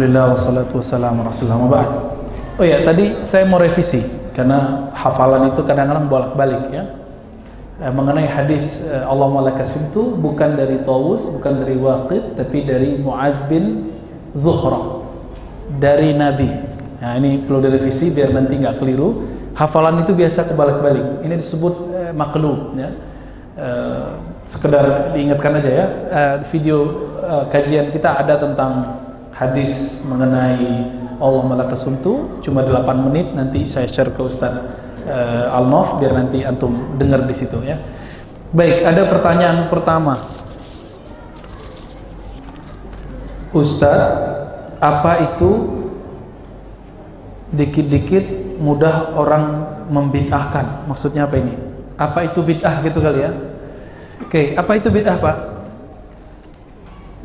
Alhamdulillah wassalatu wassalamu rasulullah. Oh ya, tadi saya mau revisi karena hafalan itu kadang-kadang bolak-balik ya. Eh, mengenai hadis eh, Allah malakas itu bukan dari Tawus, bukan dari Waqid, tapi dari Muaz bin Zuhra dari Nabi. Nah, ini perlu direvisi biar nanti nggak keliru. Hafalan itu biasa kebalik-balik. Ini disebut eh, maklub ya. Eh, sekedar diingatkan aja ya. Eh, video eh, kajian kita ada tentang hadis mengenai Allah malakas itu cuma 8 menit nanti saya share ke Ustaz uh, Al-Nof biar nanti antum dengar di situ ya. Baik, ada pertanyaan pertama. Ustaz, apa itu dikit-dikit mudah orang membid'ahkan? Maksudnya apa ini? Apa itu bid'ah gitu kali ya? Oke, apa itu bid'ah, Pak?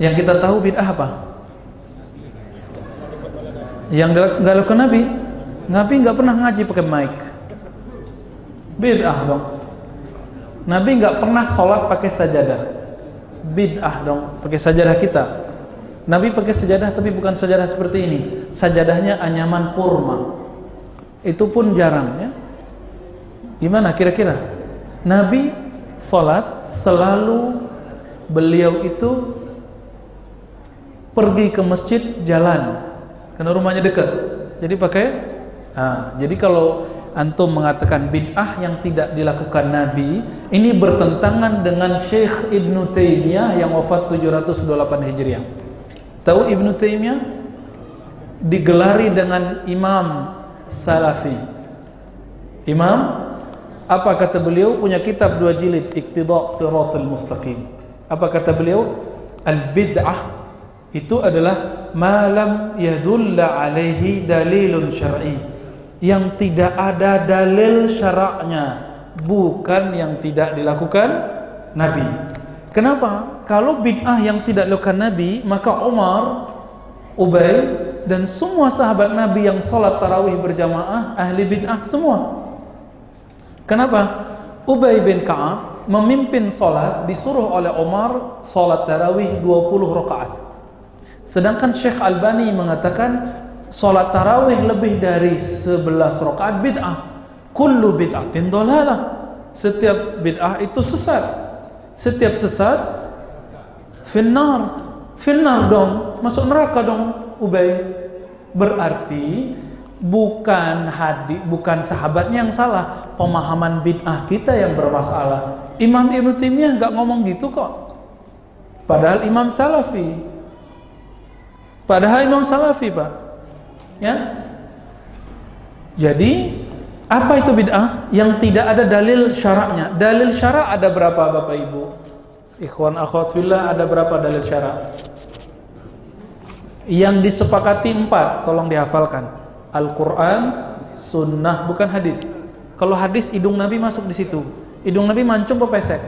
Yang kita tahu bid'ah apa? Yang nggak lakukan Nabi, Nabi nggak pernah ngaji pakai mic. Bid'ah dong. Nabi nggak pernah sholat pakai sajadah. Bid'ah dong, pakai sajadah kita. Nabi pakai sajadah tapi bukan sajadah seperti ini. Sajadahnya anyaman kurma. Itu pun jarang ya. Gimana kira-kira? Nabi sholat selalu beliau itu pergi ke masjid jalan karena rumahnya dekat. Jadi pakai nah, jadi kalau antum mengatakan bid'ah yang tidak dilakukan Nabi, ini bertentangan dengan Syekh Ibnu Taimiyah yang wafat 728 Hijriah. Tahu Ibnu Taimiyah digelari dengan imam salafi. Imam apa kata beliau punya kitab dua jilid Iqtida' Siratal Mustaqim. Apa kata beliau? Al-bid'ah itu adalah malam yadulla alaihi dalilun syar'i yang tidak ada dalil syaraknya bukan yang tidak dilakukan Nabi kenapa? kalau bid'ah yang tidak dilakukan Nabi maka Umar Ubay dan semua sahabat Nabi yang sholat tarawih berjamaah ahli bid'ah semua kenapa? Ubay bin Ka'ab memimpin sholat disuruh oleh Umar sholat tarawih 20 rakaat Sedangkan Syekh Albani mengatakan solat tarawih lebih dari 11 rakaat bid'ah. Kullu bid'atin dolalah. Setiap bid'ah itu sesat. Setiap sesat finnar. Finnar dong, masuk neraka dong, Ubay. Berarti bukan hadis, bukan sahabatnya yang salah, pemahaman bid'ah kita yang bermasalah. Imam Ibnu Taimiyah nggak ngomong gitu kok. Padahal Imam Salafi, Padahal Imam Salafi, Pak. Ya. Jadi, apa itu bid'ah? Yang tidak ada dalil syaraknya. Dalil syarak ada berapa, Bapak Ibu? Ikhwan akhwat fillah ada berapa dalil syarak? Yang disepakati empat, tolong dihafalkan. Al-Quran, Sunnah, bukan hadis. Kalau hadis, hidung Nabi masuk di situ. Hidung Nabi mancung apa pesek?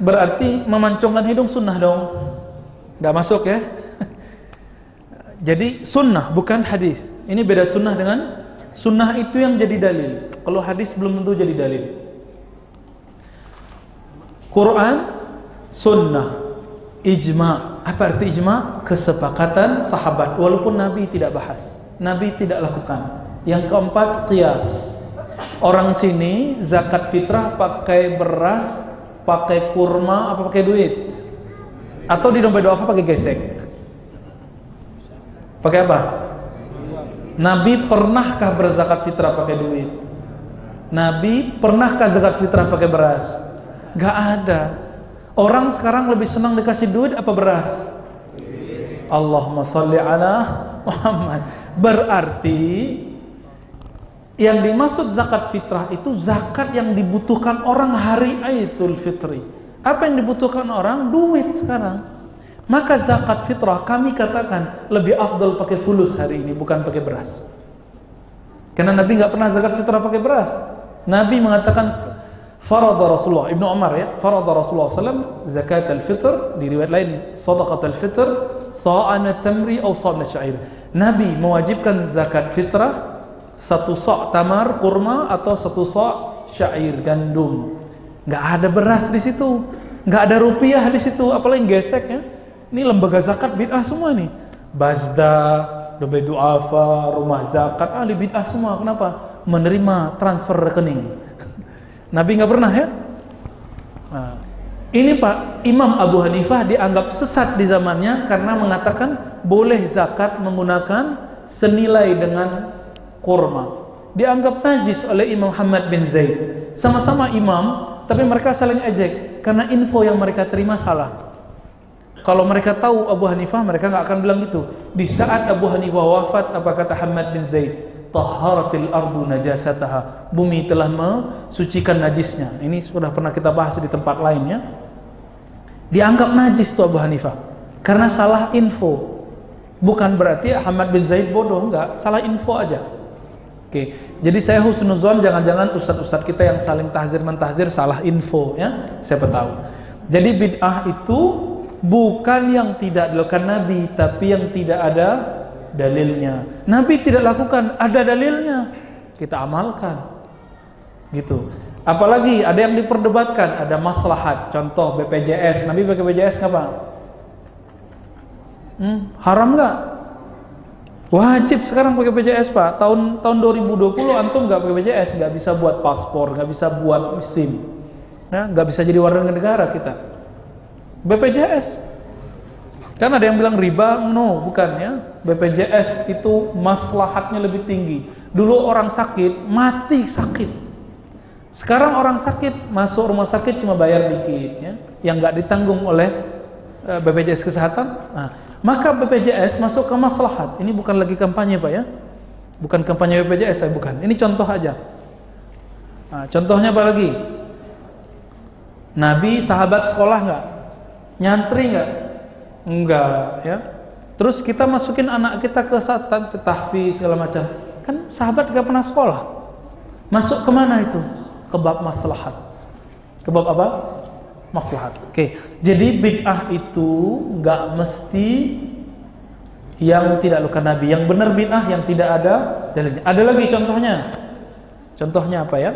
Berarti memancungkan hidung sunnah dong nggak masuk ya? Jadi sunnah bukan hadis. Ini beda sunnah dengan sunnah itu yang jadi dalil. Kalau hadis belum tentu jadi dalil. Quran sunnah. Ijma. Apa arti ijma? Kesepakatan sahabat. Walaupun Nabi tidak bahas. Nabi tidak lakukan. Yang keempat qiyas. Orang sini zakat fitrah pakai beras pakai kurma apa pakai duit atau di dompet doa pakai gesek? Pakai apa? Nabi pernahkah berzakat fitrah pakai duit? Nabi pernahkah zakat fitrah pakai beras? Gak ada. Orang sekarang lebih senang dikasih duit apa beras? Allahumma salli ala Muhammad. Berarti yang dimaksud zakat fitrah itu zakat yang dibutuhkan orang hari Idul Fitri. Apa yang dibutuhkan orang? Duit sekarang. Maka zakat fitrah kami katakan lebih afdal pakai fulus hari ini bukan pakai beras. Karena Nabi nggak pernah zakat fitrah pakai beras. Nabi mengatakan farada Rasulullah Ibnu Umar ya, farada Rasulullah SAW zakat al-fitr di riwayat lain sadaqat al-fitr sa'an tamri atau sa'an syair. Nabi mewajibkan zakat fitrah satu sa' tamar kurma atau satu sa' syair gandum nggak ada beras di situ nggak ada rupiah di situ apalagi gesek ya Ini lembaga zakat bid'ah semua nih. Bazda, dompet duafa, rumah zakat, ahli bid'ah semua. Kenapa? Menerima transfer rekening. Nabi nggak pernah ya? Nah, ini Pak, Imam Abu Hanifah dianggap sesat di zamannya karena mengatakan boleh zakat menggunakan senilai dengan kurma. Dianggap najis oleh Imam Muhammad bin Zaid. Sama-sama imam, tapi mereka saling ejek karena info yang mereka terima salah. Kalau mereka tahu Abu Hanifah, mereka nggak akan bilang gitu. Di saat Abu Hanifah wafat, apa kata Muhammad bin Zaid? Taharatil ardu najasataha. Bumi telah mensucikan najisnya. Ini sudah pernah kita bahas di tempat lainnya dianggap najis tuh Abu Hanifah karena salah info bukan berarti Ahmad bin Zaid bodoh enggak salah info aja oke jadi saya husnuzon jangan-jangan ustadz-ustadz kita yang saling tahzir mentahzir salah info ya. Siapa tahu. Jadi bid'ah itu bukan yang tidak dilakukan Nabi tapi yang tidak ada dalilnya. Nabi tidak lakukan ada dalilnya. Kita amalkan. Gitu. Apalagi ada yang diperdebatkan, ada maslahat. Contoh BPJS, Nabi pakai BPJS ngapa? Hmm, haram nggak? Wajib sekarang pakai BPJS pak. Tahun tahun 2020 antum nggak pakai BPJS, nggak bisa buat paspor, nggak bisa buat SIM, ya, nggak bisa jadi warga negara kita. BPJS. Kan ada yang bilang riba, no, bukan ya. BPJS itu maslahatnya lebih tinggi. Dulu orang sakit, mati sakit sekarang orang sakit masuk rumah sakit cuma bayar dikit ya, yang nggak ditanggung oleh BPJS Kesehatan. Nah, maka BPJS masuk ke maslahat. Ini bukan lagi kampanye pak ya, bukan kampanye BPJS saya bukan. Ini contoh aja. Nah, contohnya apa lagi? Nabi sahabat sekolah nggak? Nyantri nggak? Enggak ya. Terus kita masukin anak kita ke tahfiz segala macam. Kan sahabat nggak pernah sekolah. Masuk ke mana itu? kebab maslahat. Kebab apa? Maslahat. Oke. Jadi bid'ah itu nggak mesti yang tidak luka Nabi. Yang benar bid'ah yang tidak ada dalilnya. Ada lagi contohnya. Contohnya apa ya?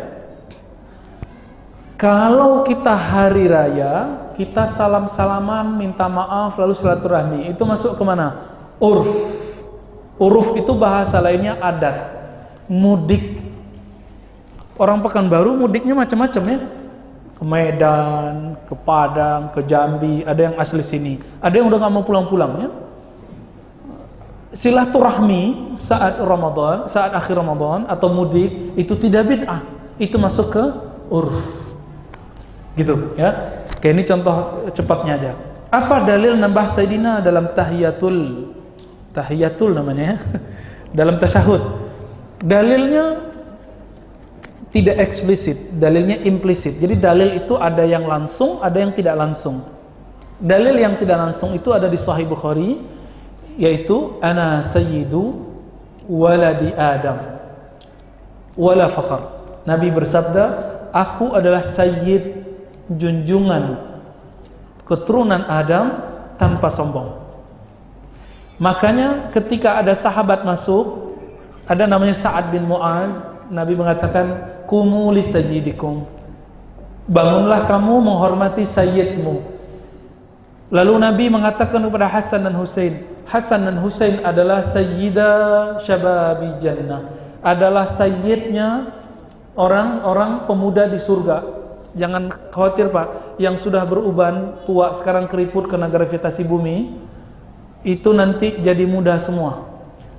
Kalau kita hari raya, kita salam-salaman, minta maaf, lalu silaturahmi, itu masuk ke mana? Urf. Uruf itu bahasa lainnya adat. Mudik Orang Pekanbaru mudiknya macam-macam ya. Ke Medan, ke Padang, ke Jambi, ada yang asli sini. Ada yang udah nggak mau pulang-pulang ya. Silaturahmi saat Ramadan, saat akhir Ramadan atau mudik itu tidak bid'ah. Itu masuk ke urf. Gitu ya. Oke ini contoh cepatnya aja. Apa dalil nambah Sayyidina dalam tahiyatul tahiyatul namanya ya. dalam tasyahud. Dalilnya tidak eksplisit, dalilnya implisit. Jadi dalil itu ada yang langsung, ada yang tidak langsung. Dalil yang tidak langsung itu ada di Sahih Bukhari yaitu ana sayyidu waladi Adam wala fakar. Nabi bersabda, aku adalah sayyid junjungan keturunan Adam tanpa sombong. Makanya ketika ada sahabat masuk, ada namanya Sa'ad bin Mu'az, Nabi mengatakan kumu li sayyidikum. Bangunlah kamu menghormati sayyidmu. Lalu Nabi mengatakan kepada Hasan dan Husain Hasan dan Husain adalah sayyida syababi jannah. Adalah sayyidnya orang-orang pemuda di surga. Jangan khawatir Pak. Yang sudah beruban tua sekarang keriput kena gravitasi bumi itu nanti jadi muda semua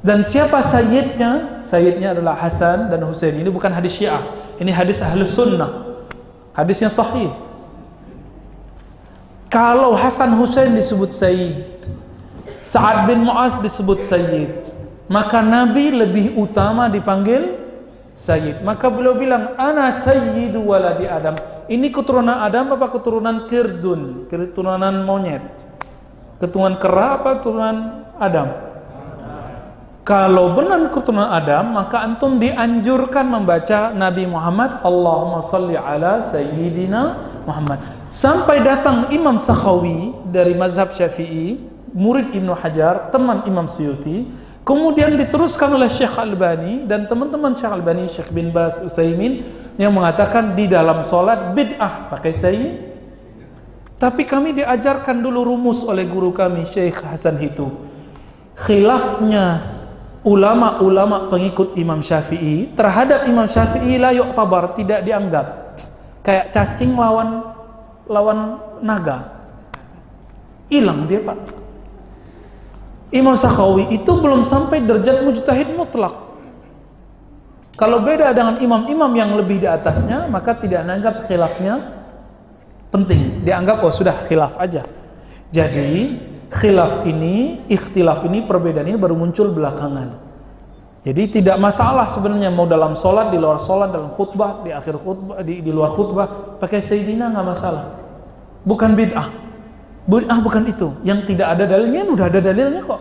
dan siapa sayyidnya? Sayyidnya adalah Hasan dan Husain. Ini bukan hadis Syiah. Ini hadis Ahlu Sunnah. Hadisnya sahih. Kalau Hasan Husain disebut Sayyid, Sa'ad bin Mu'az disebut Sayyid, maka Nabi lebih utama dipanggil Sayyid. Maka beliau bilang, Ana Sayyidu waladi Adam. Ini keturunan Adam apa keturunan Kirdun? Keturunan monyet. Keturunan kera apa keturunan Adam? Kalau benar keturunan Adam, maka antum dianjurkan membaca Nabi Muhammad Allahumma salli ala Sayyidina Muhammad. Sampai datang Imam Sakhawi dari mazhab Syafi'i, murid Ibnu Hajar, teman Imam Suyuti, kemudian diteruskan oleh Syekh Albani dan teman-teman Syekh Albani, Syekh bin Bas, Usaimin yang mengatakan di dalam solat bid'ah pakai sayyid Tapi kami diajarkan dulu rumus oleh guru kami Syekh Hasan Hitu. Khilafnya ulama-ulama pengikut Imam Syafi'i terhadap Imam Syafi'i la yu'tabar, tidak dianggap. Kayak cacing lawan lawan naga. Hilang dia, Pak. Imam Sakhawi itu belum sampai derajat mujtahid mutlak. Kalau beda dengan imam-imam yang lebih di atasnya, maka tidak dianggap khilafnya penting dianggap oh sudah khilaf aja jadi khilaf ini ikhtilaf ini perbedaan ini baru muncul belakangan jadi tidak masalah sebenarnya mau dalam sholat di luar sholat dalam khutbah di akhir khutbah di, di luar khutbah pakai sayyidina nggak masalah bukan bid'ah bid'ah bukan itu yang tidak ada dalilnya udah ada dalilnya kok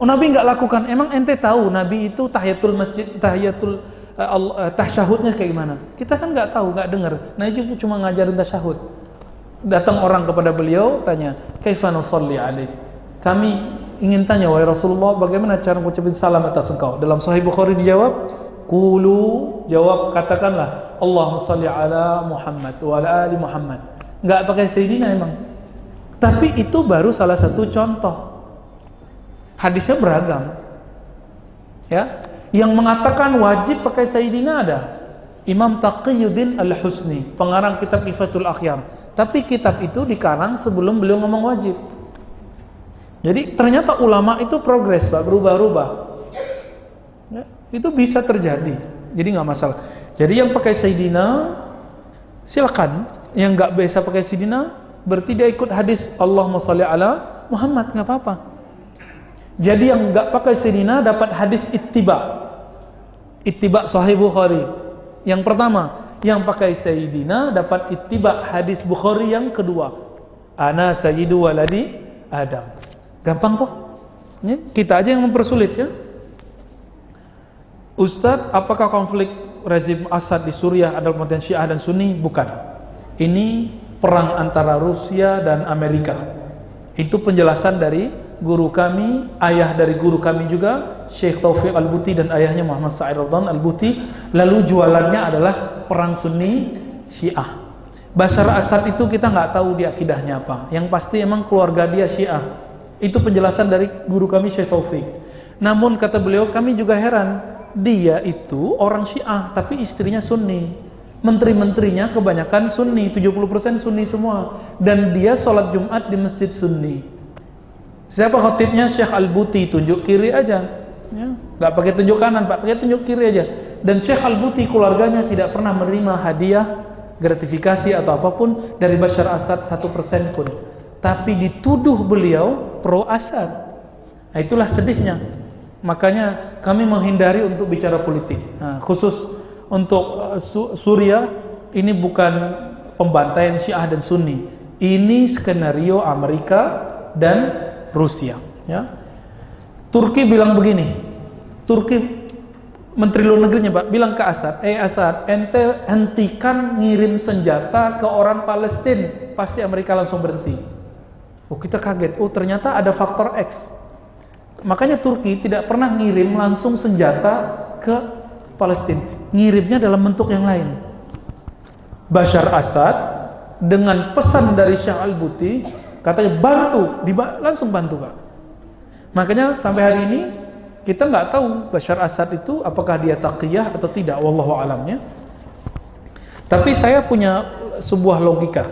oh, Nabi nggak lakukan emang ente tahu Nabi itu tahiyatul masjid tahiyatul uh, tasyahudnya kayak gimana? Kita kan nggak tahu, nggak dengar. Nah itu cuma ngajarin tasyahud. Datang orang kepada beliau tanya, "Kaifa nusalli alaik?" Kami ingin tanya wahai Rasulullah, bagaimana cara mengucapkan salam atas engkau? Dalam Sahih Bukhari dijawab, "Qulu," jawab katakanlah, "Allahumma salli ala Muhammad wa ala ali Muhammad." Enggak pakai sayyidina emang. Tapi itu baru salah satu contoh. Hadisnya beragam. Ya, yang mengatakan wajib pakai Sayyidina ada Imam Taqiyuddin Al-Husni pengarang kitab Kifatul Akhyar tapi kitab itu dikarang sebelum beliau ngomong wajib. Jadi ternyata ulama itu progres Pak. Berubah-ubah. Ya, itu bisa terjadi. Jadi nggak masalah. Jadi yang pakai Sayyidina silakan. Yang nggak bisa pakai Sayyidina berarti dia ikut hadis Allahumma salli ala Muhammad. Nggak apa-apa. Jadi yang nggak pakai Sayyidina dapat hadis ittiba. Ittiba sahih Bukhari. Yang pertama, yang pakai Sayyidina dapat ittiba hadis Bukhari yang kedua. Ana sayyidu waladi Adam. Gampang kok. Ya, kita aja yang mempersulit ya. Ustadz, apakah konflik rezim Assad di Suriah adalah potensi Syiah dan Sunni? Bukan. Ini perang antara Rusia dan Amerika. Itu penjelasan dari guru kami, ayah dari guru kami juga, Syekh Taufik Al-Buti dan ayahnya Muhammad Sa'id Al-Buti, lalu jualannya adalah perang Sunni Syiah. Bashar Assad itu kita nggak tahu dia akidahnya apa. Yang pasti emang keluarga dia Syiah. Itu penjelasan dari guru kami Syekh Taufik. Namun kata beliau kami juga heran, dia itu orang Syiah tapi istrinya Sunni. Menteri-menterinya kebanyakan Sunni, 70% Sunni semua. Dan dia sholat Jumat di masjid Sunni Siapa khotibnya? Syekh Al-Buti, tunjuk kiri aja. Ya, nggak pakai tunjuk kanan, Pak, pakai tunjuk kiri aja. Dan Syekh Al-Buti keluarganya tidak pernah menerima hadiah, gratifikasi atau apa pun dari Bashar Assad satu persen pun. Tapi dituduh beliau pro Assad. Nah, itulah sedihnya. Makanya kami menghindari untuk bicara politik. Nah, khusus untuk uh, Suria ini bukan pembantaian Syiah dan Sunni. Ini skenario Amerika dan Rusia ya Turki bilang begini. Turki Menteri Luar Negerinya Pak bilang ke Assad eh Assad ente hentikan ngirim senjata ke orang Palestina. Pasti Amerika langsung berhenti. Oh kita kaget. Oh ternyata ada faktor X. Makanya Turki tidak pernah ngirim langsung senjata ke Palestina. Ngirimnya dalam bentuk yang lain. Bashar Assad dengan pesan dari Syah al-Buti katanya bantu langsung bantu pak makanya sampai hari ini kita nggak tahu Bashar Assad itu apakah dia taqiyah atau tidak wallahu alamnya tapi saya punya sebuah logika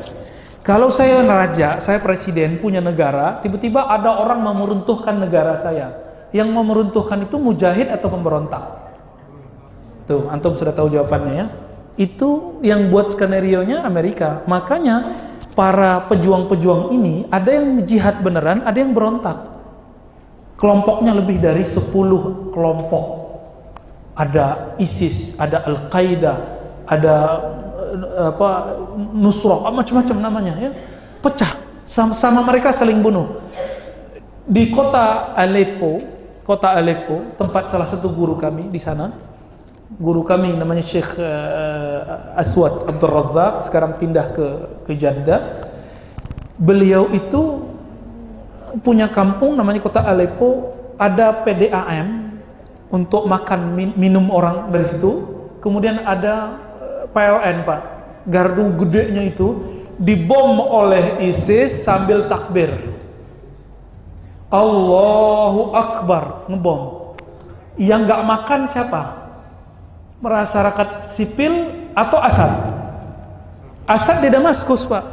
kalau saya raja, saya presiden, punya negara, tiba-tiba ada orang meruntuhkan negara saya. Yang meruntuhkan itu mujahid atau pemberontak? Tuh, antum sudah tahu jawabannya ya. Itu yang buat skenario nya Amerika. Makanya para pejuang-pejuang ini ada yang jihad beneran, ada yang berontak. Kelompoknya lebih dari 10 kelompok. Ada ISIS, ada Al-Qaeda, ada eh, apa Nusrah, macam-macam namanya ya. Pecah. Sama, sama mereka saling bunuh. Di kota Aleppo, kota Aleppo, tempat salah satu guru kami di sana, guru kami namanya Syekh uh, Aswad Abdul Razak sekarang pindah ke ke Jeddah beliau itu punya kampung namanya kota Aleppo ada PDAM untuk makan min minum orang dari situ kemudian ada eh, PLN Pak gardu gedenya itu dibom oleh ISIS sambil takbir. Allahu Akbar ngebom. Yang nggak makan siapa? Masyarakat sipil atau Asad? Asad di Damaskus pak.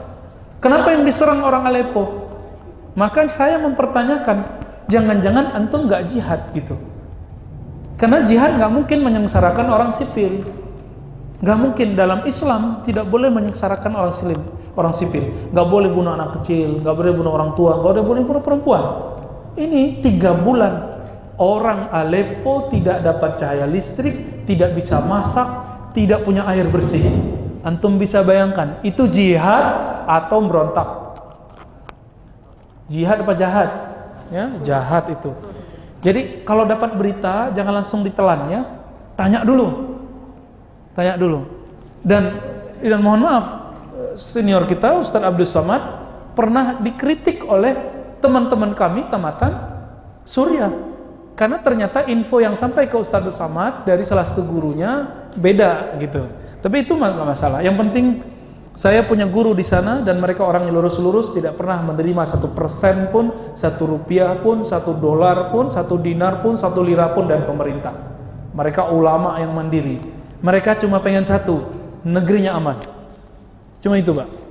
Kenapa yang diserang orang Aleppo? Maka saya mempertanyakan, jangan-jangan antum nggak jihad gitu? Karena jihad nggak mungkin menyengsarakan orang sipil. Nggak mungkin dalam Islam tidak boleh menyengsarakan orang sipil, orang sipil. Nggak boleh bunuh anak kecil, nggak boleh bunuh orang tua, nggak boleh bunuh perempuan. Ini tiga bulan orang Aleppo tidak dapat cahaya listrik, tidak bisa masak, tidak punya air bersih. Antum bisa bayangkan, itu jihad atau berontak? Jihad apa jahat? Ya, jahat itu. Jadi kalau dapat berita jangan langsung ditelan ya. Tanya dulu. Tanya dulu. Dan dan mohon maaf, senior kita Ustadz Abdul Somad pernah dikritik oleh teman-teman kami tamatan Surya. Karena ternyata info yang sampai ke Ustadz Abdul Somad dari salah satu gurunya beda gitu. Tapi itu masalah. Yang penting saya punya guru di sana dan mereka orang yang lurus-lurus tidak pernah menerima satu persen pun, satu rupiah pun, satu dolar pun, satu dinar pun, satu lira pun dan pemerintah. Mereka ulama yang mandiri. Mereka cuma pengen satu, negerinya aman. Cuma itu, Pak.